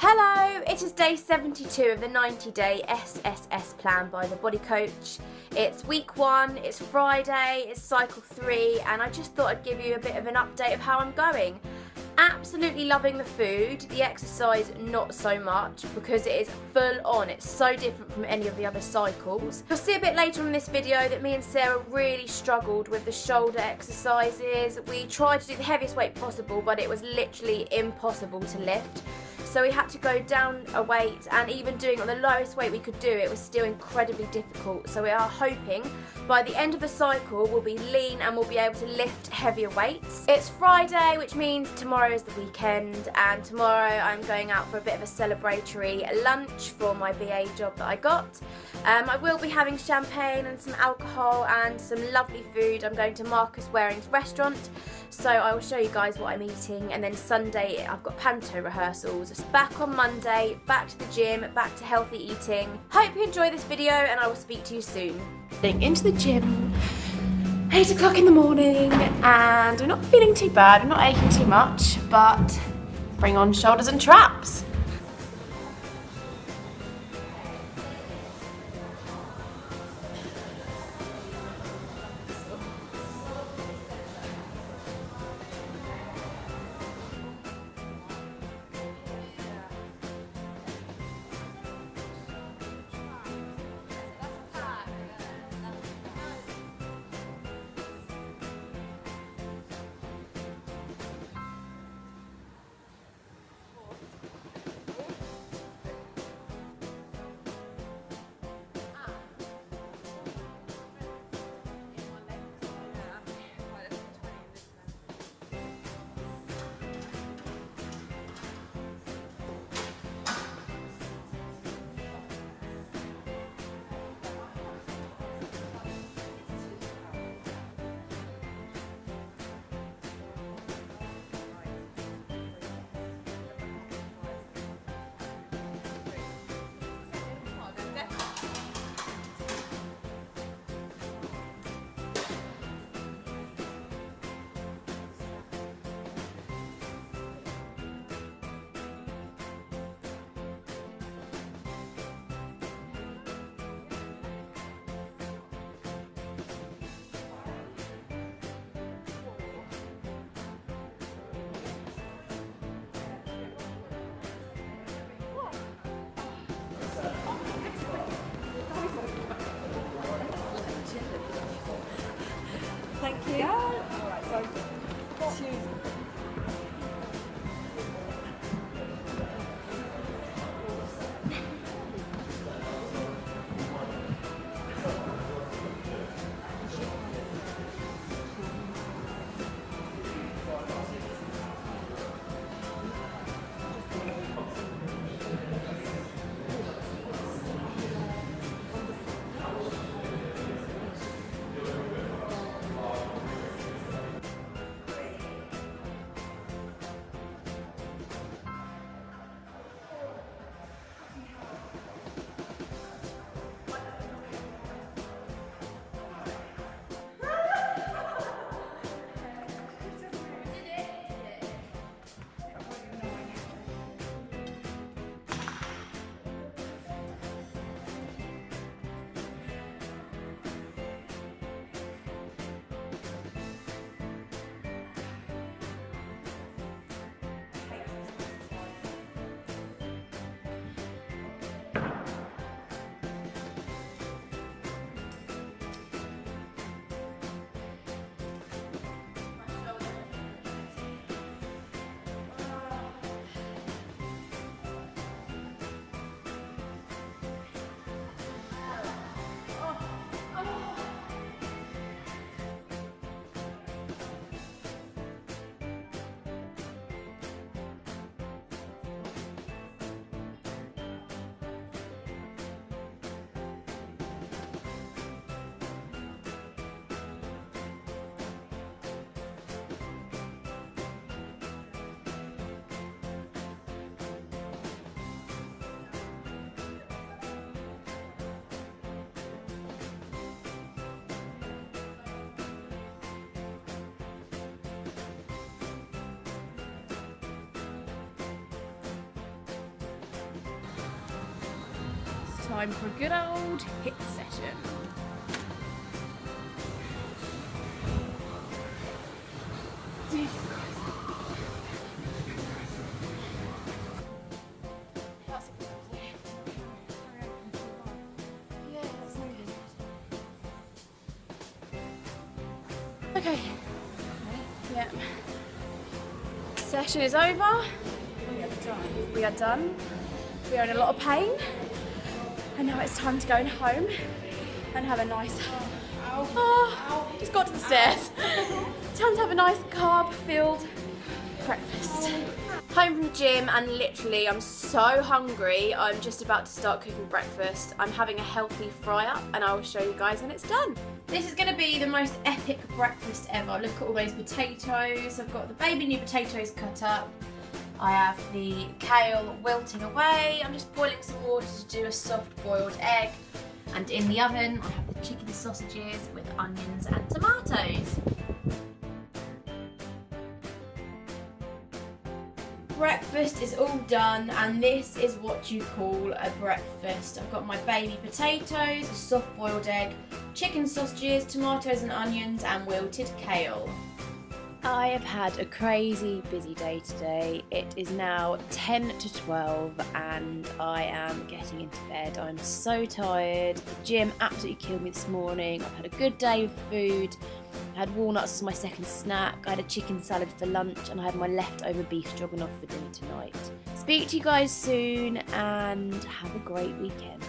Hello, it is day 72 of the 90 day SSS plan by the Body Coach. It's week one, it's Friday, it's cycle three, and I just thought I'd give you a bit of an update of how I'm going. Absolutely loving the food, the exercise not so much because it is full on, it's so different from any of the other cycles. You'll see a bit later on in this video that me and Sarah really struggled with the shoulder exercises. We tried to do the heaviest weight possible but it was literally impossible to lift so we had to go down a weight and even doing on the lowest weight we could do it was still incredibly difficult so we are hoping by the end of the cycle we'll be lean and we'll be able to lift heavier weights. It's Friday which means tomorrow is the weekend and tomorrow I'm going out for a bit of a celebratory lunch for my BA job that I got. Um, I will be having champagne and some alcohol and some lovely food. I'm going to Marcus Wareing's restaurant so I will show you guys what I'm eating and then Sunday I've got panto rehearsals back on Monday, back to the gym, back to healthy eating. Hope you enjoy this video and I will speak to you soon. Getting into the gym, 8 o'clock in the morning and I'm not feeling too bad, I'm not aching too much, but bring on shoulders and traps. shoes. Time for a good old HIIT session. Okay. Yeah. Session is over. We are done. We are in a lot of pain. And now it's time to go home and have a nice. Oh, just got to the stairs. time to have a nice carb filled breakfast. Home from the gym and literally I'm so hungry. I'm just about to start cooking breakfast. I'm having a healthy fry up and I will show you guys when it's done. This is going to be the most epic breakfast ever. Look at all those potatoes. I've got the baby new potatoes cut up. I have the kale wilting away. I'm just boiling some water to do a soft boiled egg. And in the oven, I have the chicken sausages with onions and tomatoes. breakfast is all done and this is what you call a breakfast. I've got my baby potatoes, a soft boiled egg, chicken sausages, tomatoes and onions and wilted kale. I have had a crazy busy day today. It is now 10 to 12 and I am getting into bed. I'm so tired. The gym absolutely killed me this morning. I've had a good day of food. I had walnuts as my second snack, I had a chicken salad for lunch, and I had my leftover beef stroganoff for dinner tonight. Speak to you guys soon and have a great weekend.